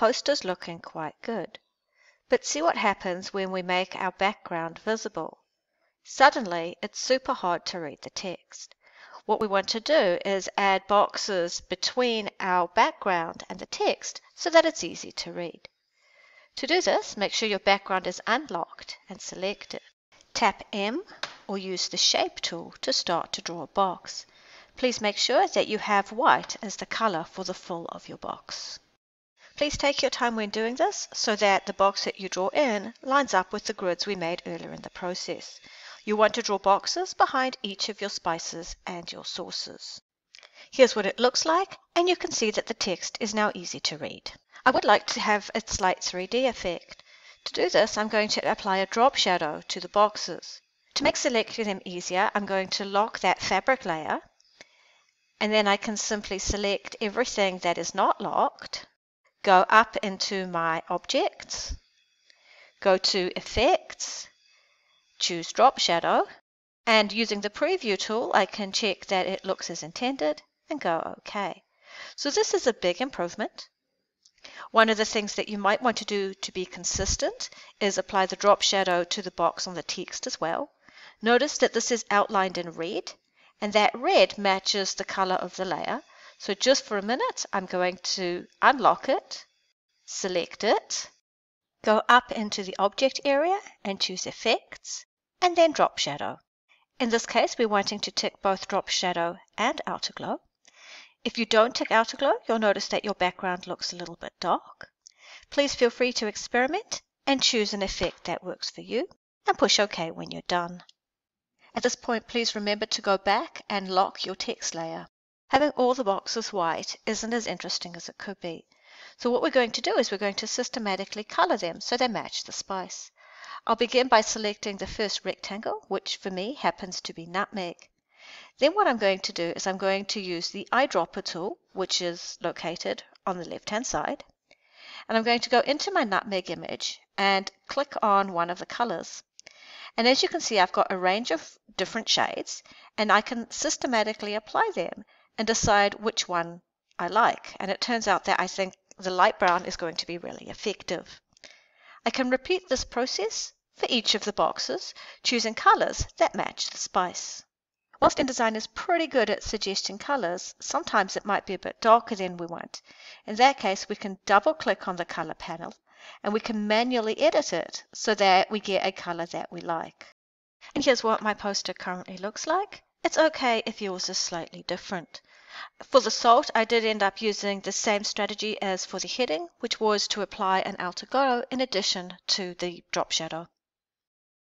poster's looking quite good. But see what happens when we make our background visible. Suddenly, it's super hard to read the text. What we want to do is add boxes between our background and the text so that it's easy to read. To do this, make sure your background is unlocked and select it. Tap M or use the Shape tool to start to draw a box. Please make sure that you have white as the color for the full of your box. Please take your time when doing this so that the box that you draw in lines up with the grids we made earlier in the process. You want to draw boxes behind each of your spices and your sauces. Here's what it looks like, and you can see that the text is now easy to read. I would like to have a slight 3D effect. To do this, I'm going to apply a drop shadow to the boxes. To make selecting them easier, I'm going to lock that fabric layer, and then I can simply select everything that is not locked, go up into my objects, go to effects, choose drop shadow, and using the preview tool I can check that it looks as intended and go OK. So this is a big improvement. One of the things that you might want to do to be consistent is apply the drop shadow to the box on the text as well. Notice that this is outlined in red and that red matches the color of the layer so just for a minute, I'm going to unlock it, select it, go up into the object area and choose Effects, and then Drop Shadow. In this case, we're wanting to tick both Drop Shadow and Outer Glow. If you don't tick Outer Glow, you'll notice that your background looks a little bit dark. Please feel free to experiment and choose an effect that works for you, and push OK when you're done. At this point, please remember to go back and lock your text layer. Having all the boxes white isn't as interesting as it could be. So what we're going to do is we're going to systematically color them so they match the spice. I'll begin by selecting the first rectangle, which for me happens to be nutmeg. Then what I'm going to do is I'm going to use the eyedropper tool, which is located on the left-hand side. And I'm going to go into my nutmeg image and click on one of the colors. And as you can see, I've got a range of different shades, and I can systematically apply them and decide which one I like. And it turns out that I think the light brown is going to be really effective. I can repeat this process for each of the boxes, choosing colors that match the spice. Whilst InDesign is pretty good at suggesting colors, sometimes it might be a bit darker than we want. In that case, we can double click on the color panel and we can manually edit it so that we get a color that we like. And here's what my poster currently looks like. It's okay if yours is slightly different. For the salt, I did end up using the same strategy as for the heading, which was to apply an outer glow in addition to the drop shadow.